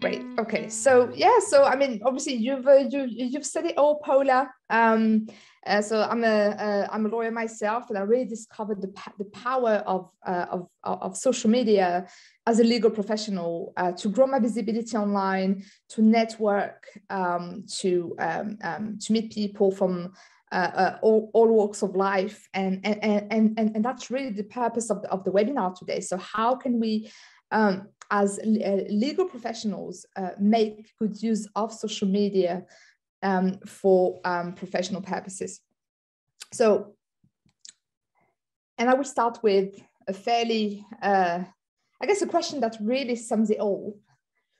Great. Okay. So yeah. So I mean, obviously you've uh, you you've said it all, Paula. Um, uh, so I'm a am uh, a lawyer myself, and I really discovered the the power of uh, of of social media as a legal professional uh, to grow my visibility online, to network, um, to um, um, to meet people from uh, uh, all, all walks of life and and, and and and that's really the purpose of the, of the webinar today so how can we um, as uh, legal professionals uh, make good use of social media um, for um, professional purposes. So, and I will start with a fairly, uh, I guess, a question that really sums it all.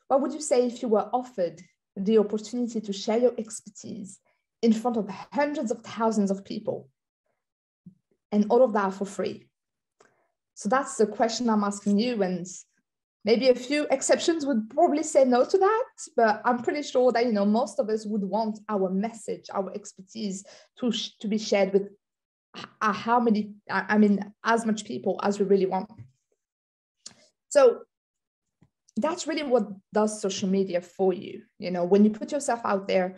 What would you say if you were offered the opportunity to share your expertise in front of hundreds of thousands of people and all of that for free? So that's the question I'm asking you. And maybe a few exceptions would probably say no to that but i'm pretty sure that you know most of us would want our message our expertise to to be shared with uh, how many i mean as much people as we really want. So that's really what does social media for you. You know when you put yourself out there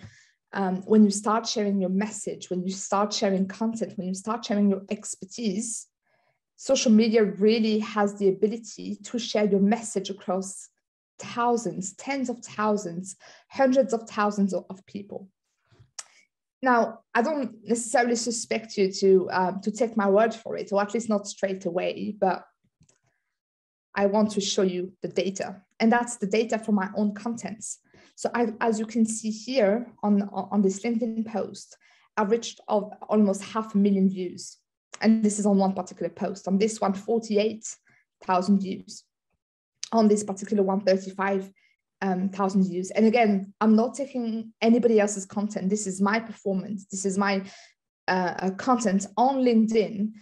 um, when you start sharing your message when you start sharing content when you start sharing your expertise social media really has the ability to share your message across thousands, tens of thousands, hundreds of thousands of, people. Now, I don't necessarily suspect you to um, to take my word for it, or at least not straight away, but I want to show you the data, and that's the data for my own contents. So, I, as you can see here on on this LinkedIn post, I've reached of almost half a million views and this is on one particular post. On this one, 48,000 views. On this particular one, 35,000 um, views. And again, I'm not taking anybody else's content. This is my performance. This is my uh, uh content on LinkedIn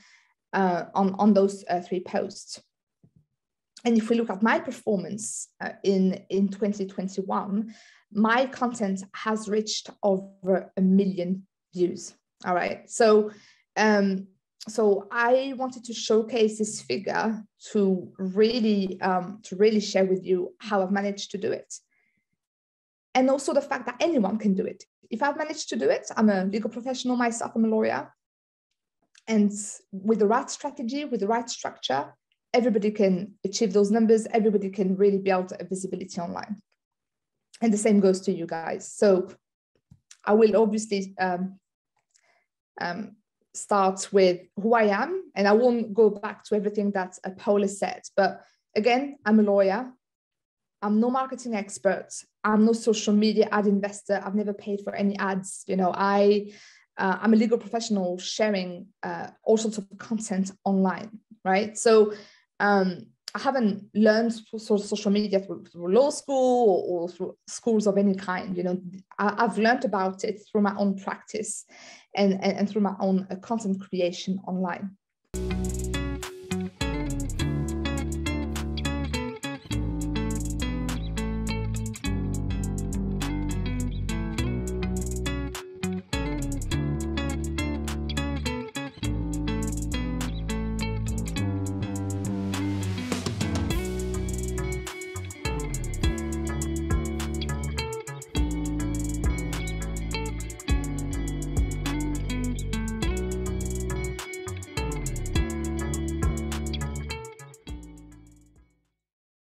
uh, on, on those uh, three posts. And if we look at my performance uh, in, in 2021, my content has reached over a million views. All right. So um, so I wanted to showcase this figure to really um, to really share with you how I've managed to do it, and also the fact that anyone can do it. If I've managed to do it, I'm a legal professional myself. I'm a lawyer, and with the right strategy, with the right structure, everybody can achieve those numbers. Everybody can really build a visibility online, and the same goes to you guys. So I will obviously um, um, start with who I am, and I won't go back to everything that Paula said. But again, I'm a lawyer. I'm no marketing expert. I'm no social media ad investor. I've never paid for any ads. You know, I uh, I'm a legal professional sharing uh, all sorts of content online, right? So um, I haven't learned of social media through, through law school or, or, through schools of any kind. You know, I, have learned about it through my own practice and, and, and through my own uh, content creation online.